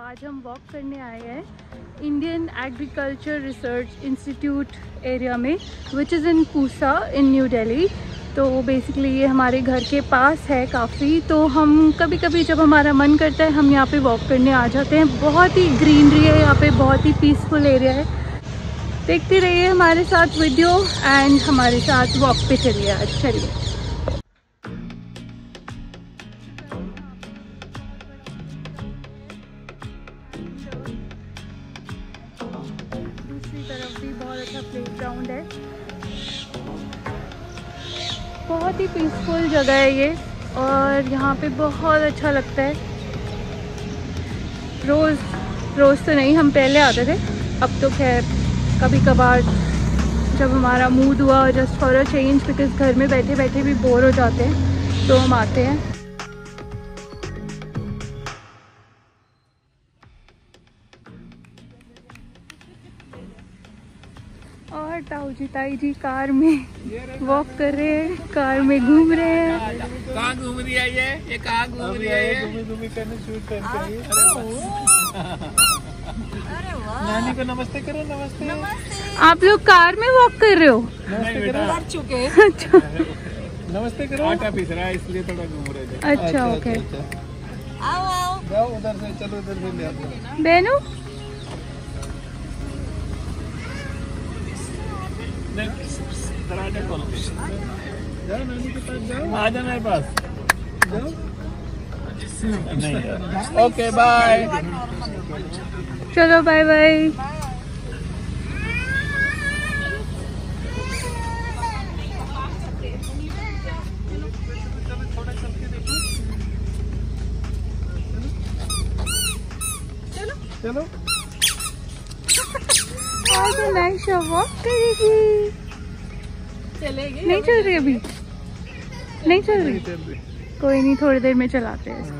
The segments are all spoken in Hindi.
आज हम वॉक करने आए हैं Indian agriculture research institute area में which is in Pusa in new Delhi तो बेसिकली ये हमारे घर के पास है काफ़ी। तो हम कभी कभी जब हमारा मन करता है, हम यहाँ पे वॉक करने आ जाते हैं। बहुत ही ग्रीनरी है यहाँ पे, बहुत ही पीसफुल एरिया है। देखते रहिए हमारे साथ वीडियो एंड हमारे साथ वॉक पे चलिए आज। चलिए। जगह है ये और यहाँ पे बहुत अच्छा लगता है। रोज़ रोज़ तो नहीं, हम पहले आते थे। अब तो खैर कभी कभार जब हमारा मूड हुआ just for a change because घर में बैठे बैठे भी बोर हो जाते हैं तो हम आते हैं। जी ताई जी कार में वॉक कर रहे हैं कार में घूम रहे हैं। कहाँ घूम रही है ये? ये कहाँ घूम रही है ये? नानी को नमस्ते करो नमस्ते। आप लोग कार में वॉक कर रहे हो? नमस्ते चुके। अच्छा। नमस्ते करो। आटा पीस रहा है इसलिए थोड़ा घूम रहे थे। अच्छा ओके आओ आओ। उधर से चलो उधर से ले आओ बहनू दरवाज़ा खोल जाओ नानी के पास जाओ आ जा मेरे पास जाओ ओके बाय चलो बाय बाय चलो। आज तो नाइशा वॉक करेगी। चलेगी? नहीं चल रही अभी। नहीं चल रही। चल रही। कोई नहीं थोड़ी देर में चलाते हैं।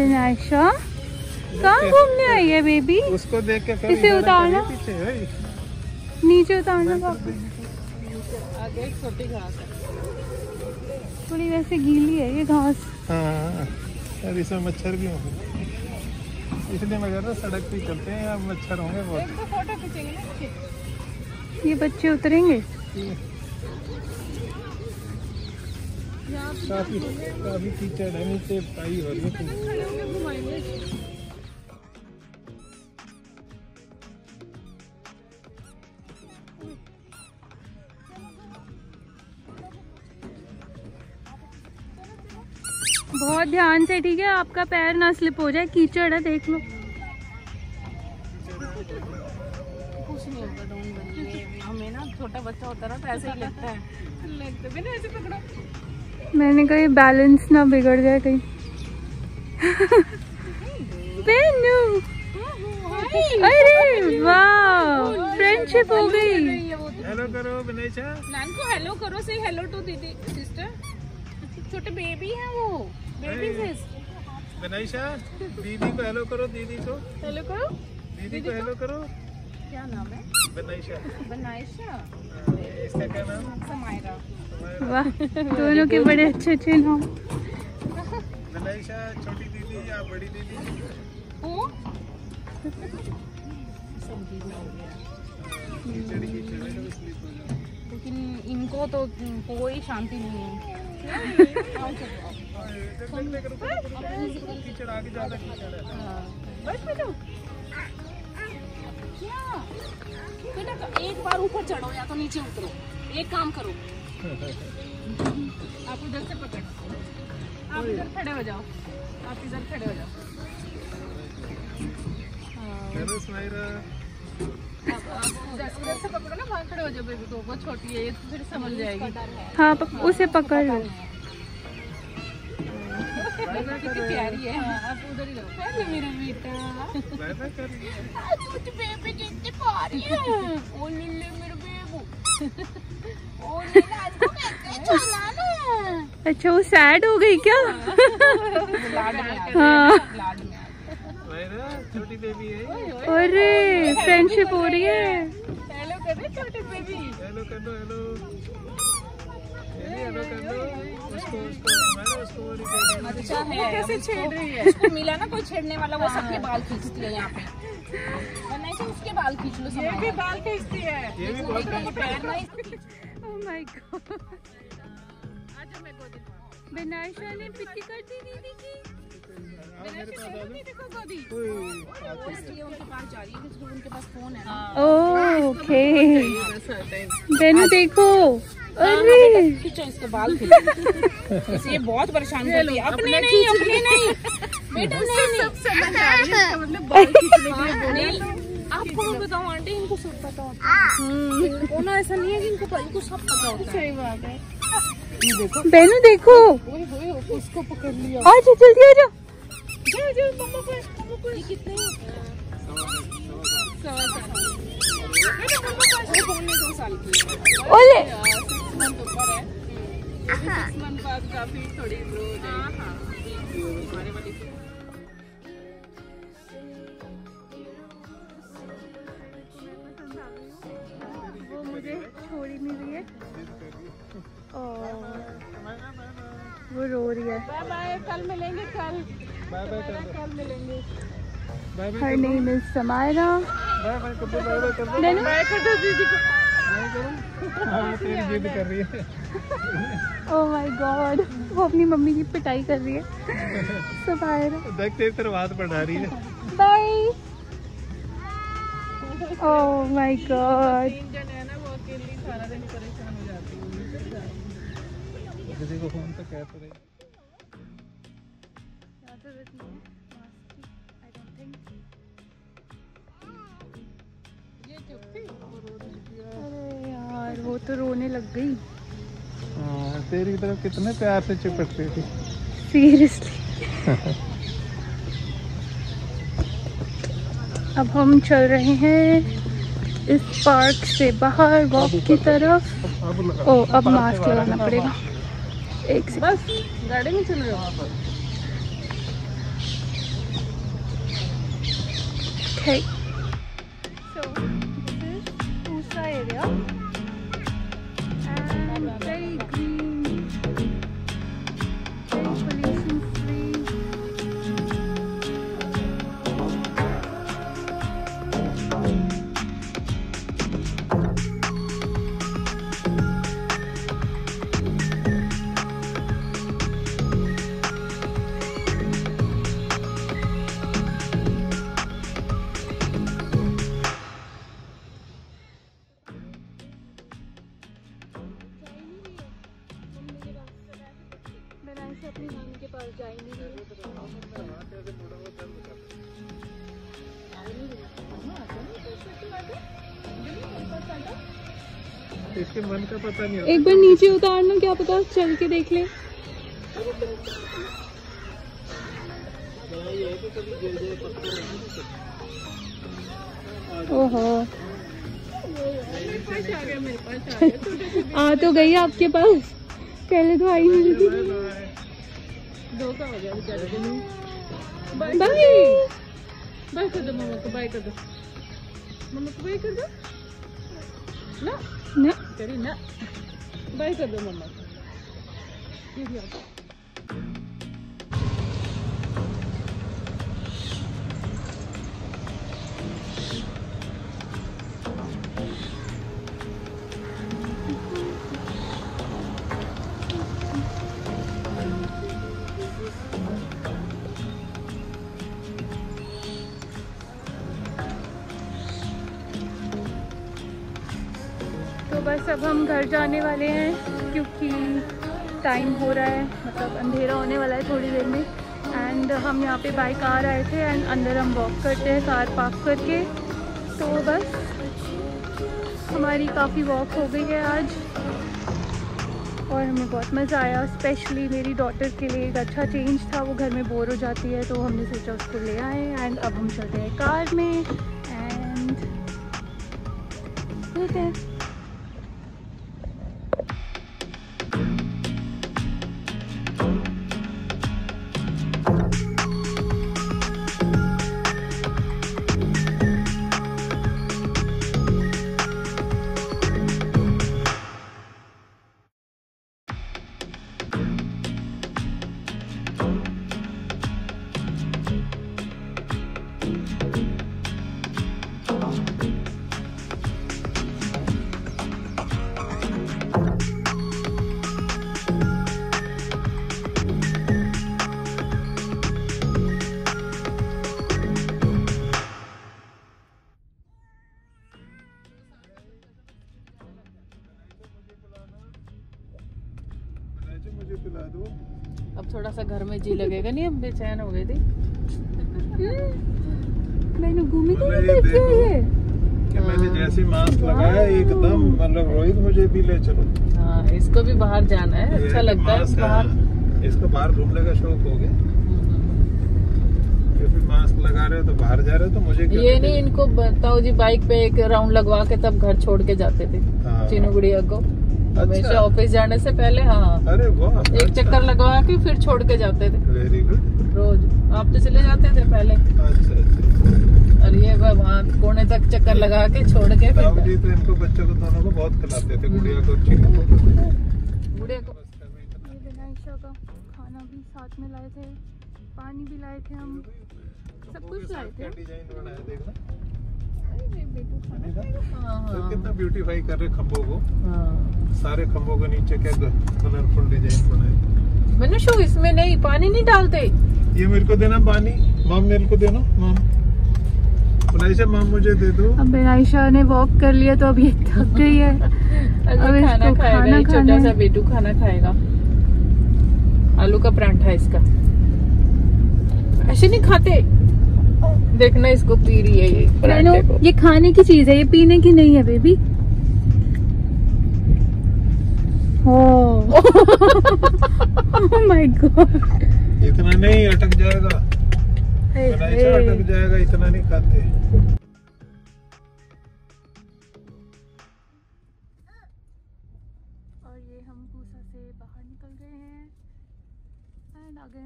हाँ। नाइशा कहाँ घूमने आई है बेबी? उसको देख के इसे उतारना। करिए पीछे ओए। नीचे उतारना पापा। आगे एक छोटी घास है। थोड़ी वैसे गीली है ये घास। हाँ इसमें मच्छर भी होंगे। इसलिए मैं कह रहा सड़क पे चलते हैं यहाँ मच्छर होंगे बहुत। तो फ़ोटो खींचेंगे ये बच्चे उतरेंगे? काफ़ी काफ़ी कीचड़ है, नीचे पाई हो रही है। घुमाएँगे। बहुत ध्यान से, ठीक है, आपका पैर ना स्लिप हो जाए, कीचड़ है, देख लो। छोटा बच्चा होता है ना तो ऐसे ही लगता है। लगता ऐसे पकड़ो। मैंने कहा ये बैलेंस ना बिगड़ जाए कहीं. बेनू। अरे वाह फ्रेंडशिप हो गई। हेलो करो नान को हेलो करो से हेलो टू दीदी सिस्टर छोटे बेबी है वो बेबी सिस विनेशा दीदी को हेलो करो दीदी को। हेलो करो। दीदी को हेलो करो। क्या नाम है बनाइशा इसका क्या नाम समायरा वाह दोनों के बड़े अच्छे अच्छे नाम विनेशा छोटी दीदी या बड़ी दीदी है तो हो लेकिन इनको तो कोई शांति नहीं है है हाँ। बस क्या? बेटा एक बार ऊपर चढ़ो या तो नीचे उतरो। एक काम करो। आप इधर से पकड़ो। आप इधर खड़े हो जाओ। आप इधर खड़े हो जाओ। हाँ, आप- आप उधर उधर से पकड़ो ना खड़े हो जाओ। बेबी को वो छोटी है ये तो फिर समझ जाएगी। हाँ। उसे पकड़ लो। कितनी प्यारी है। आप उधर ही रहो। हेलो मेरा बेटा? बाय बाय कर रही है। आज मुझे बेबी कितनी प्यारी है। ओ लुल्ले मेरे बेबू। ओ नीला आज को मैं चलाना अच्छा वो सैड हो गई क्या? हाँ। छोटी बेबी है अरे फ्रेंडशिप हो रही है। हेलो कर रहे छोटे बेबी हेलो कर दो हेलो अच्छा है कैसे छेड़ रही है? उसको मिला ना कोई छेड़ने वाला वो सबके बाल खींचती है यहाँ पे। वरना ऐसे उसके बाल खींच लो ये भी बाल खींचती है। ये भी बहुत पैर ना ओह माय गॉड बिनाशा ने पिट्टी कर दी दीदी की। देखो गोदी। कोई वो इसलिए उनके पास जा रही है। क्योंकि उनके पास फ़ोन है ओके बेनू देखो अरे इसके बाल खींचो ये बहुत परेशान करती है। अपने नहीं अपने नहीं बेटा नहीं नहीं मतलब बाल खींचने के लिए आपको मैं बताऊँ आंटी इनको सब पता होता है। ना ऐसा नहीं है कि इनको इनको सब पता होता है। सही बात है। बेनू देखो। उसको पकड़ लिया। आ जा जल्दी आ जा कितने दो साल की ओले। है काफ़ी थोड़ी ग्रो हो। जाएगी हमारे वाली मुझे छोड़ नहीं रही है। और वो रो रही है। बाय बाय कल मिलेंगे कल। बाय बाय कल मिलेंगे। Bye bye her name is Samaira bye bye कर दो दीदी को हाँ तेरी जिद कर रही है। ओह माय गॉड वो अपनी मम्मी की पिटाई कर रही है। समायरा देख तेरी तरफ़ हाथ बढ़ा रही है। बाय ओह माय गॉड दिन परेशान हो जाती है। किसी को फ़ोन तो कह तो रही अरे यार वो तो रोने लग गई। हाँ तेरी तरफ़ कितने प्यार से चिपकती थी। सीरियसली अब हम चल रहे हैं इस पार्क से बाहर वॉक की तरफ़। ओ अब मास्क लगाना पड़ेगा। एक से बस गाड़ी में चल रहे हो इसके मन का पता नहीं एक बार नीचे उतारना क्या पता चल के देख ले। ओहो। आ तो गई आपके पास। पहले तो आई नहीं थी। धोखा हो गया बेचारे को बाय बाय कर दो मम्मा को बाय कर दो मम्मा को बाय कर दो ना ना करी ना बाय कर दो मम्मा को तो बस अब हम घर जाने वाले हैं, क्योंकि टाइम हो रहा है मतलब अंधेरा होने वाला है थोड़ी देर में। एंड हम यहाँ पे बाई कार आए थे एंड अंदर हम वॉक करते हैं कार पार्क करके। तो बस, हमारी काफ़ी वॉक हो गई है आज। और हमें बहुत मज़ा आया स्पेशली मेरी डॉटर के लिए एक अच्छा चेंज था, वो घर में बोर हो जाती है तो हमने सोचा उसको ले आए। एंड अब हम चलते हैं कार में। एंड मिलते हैं। मुझे पिला दो। अब थोड़ा सा घर में जी लगेगा। नहीं अब बेचैन हो गई थी। मैंने घूमी तो नहीं देखी है। ये कि मैंने जैसे मास्क लगाया एकदम मतलब रोहित मुझे भी ले चलो। हाँ इसको भी बाहर जाना है। अच्छा लगता है बाहर हाँ, इसको बाहर घूमने का शौक हो गया। क्योंकि मास्क लगा रहे हो तो बाहर जा रहे हो तो मुझे क्यों ये नहीं इनको बताओ जी बाइक पे एक राउंड लगवा के तब घर छोड़ के जाते थे। हाँ। चीनू गुड़िया को। हमेशा अच्छा ऑफ़िस जाने से पहले हाँ। अरे वाह एक अच्छा। चक्कर लगवा के फिर छोड़ के जाते थे। वेरी गुड रोज। आप तो चले जाते थे पहले। अच्छा अच्छा और ये वहाँ कोने तक चक्कर लगा के छोड़ के फिर जी तो इनको बच्चों को दोनों को बहुत खिलाते थे गुड़िया को और को। गुड़िया को। का खाना भी साथ में लाए थे पानी भी लाए थे हम। सब कुछ लाए थे। कितना ब्यूटीफाई कर रहे खंभों को। हाँ। सारे खंभों के नीचे क्या कलरफुल डिज़ाइन बनाए मैंने शो इसमें नहीं पानी नहीं डालते। ये मेरे को देना पानी। माम मेरे को देना माम। बनाइशा माम मुझे दे दो। अब विनायशा ने वॉक कर लिया तो अब ये थक गई है। अभी अब खाना इसको खाएगा छोटा सा बेटू खाना खाएगा। आलू का परांठा इसका। ऐसे नहीं खाते। देखना इसको पी रही है ये को। ये खाने की चीज़ है ये पीने की नहीं है बेबी ओह माय गॉड इतना नहीं अटक जाएगा। अटक जाएगा इतना नहीं खाते।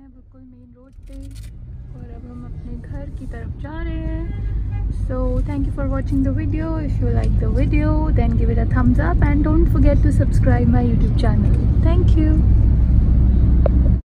हैं, बिल्कुल मेन रोड पे। और अब हम अपने घर की तरफ़ जा रहे हैं। So thank you for watching the video if you like the video then give it a thumbs up and don't forget to subscribe my YouTube channel thank you.